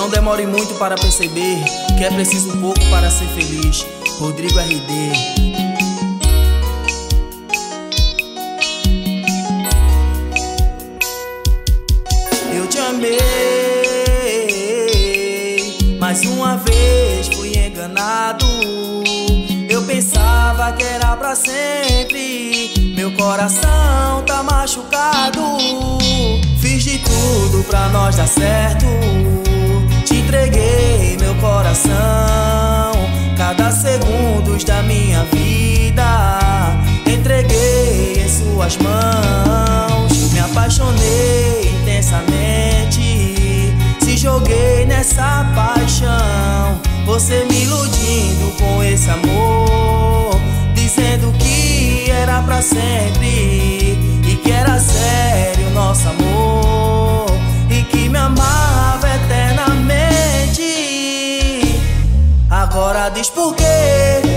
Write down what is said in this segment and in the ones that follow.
Não demore muito para perceber que é preciso pouco para ser feliz. Rodrigo RD. Eu te amei, mais uma vez fui enganado. Eu pensava que era pra sempre. Meu coração tá machucado. Fiz de tudo pra nós dar certo. segundos da minha vida entreguei em suas mãos. Me apaixonei intensamente, se joguei nessa paixão. Você me iludindo com esse amor, dizendo que era para sempre. Agora diz por que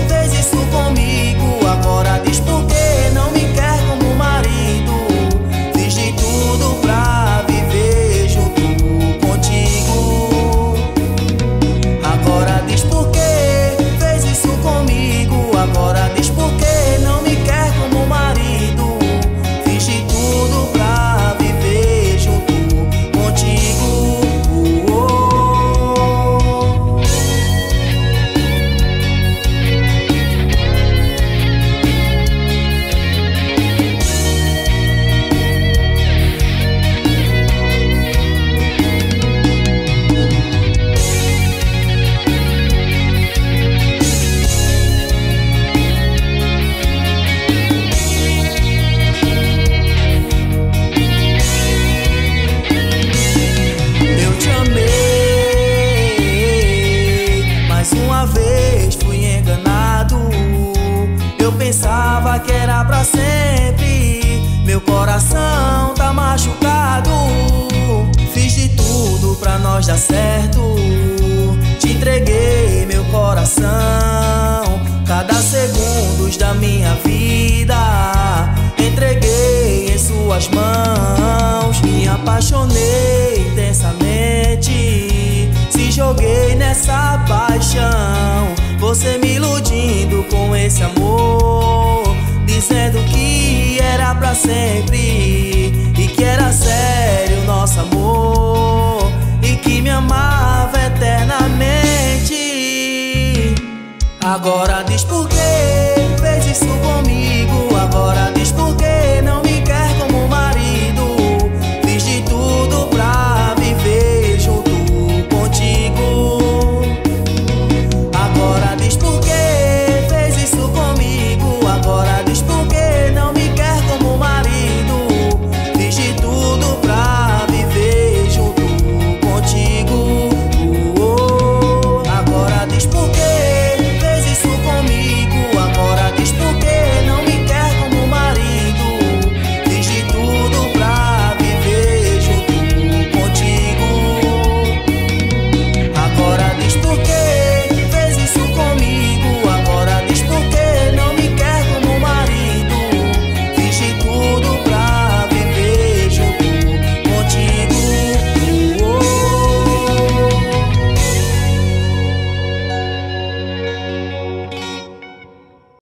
coração tá machucado. Fiz de tudo pra nós dar certo. Te entreguei meu coração. Cada segundo da minha vida. Entreguei em suas mãos. Me apaixonei intensamente. Se joguei nessa paixão. Você me iludindo com esse amor. Dizendo que era pra sempre. E que era sério nosso amor. E que me amava eternamente. Agora por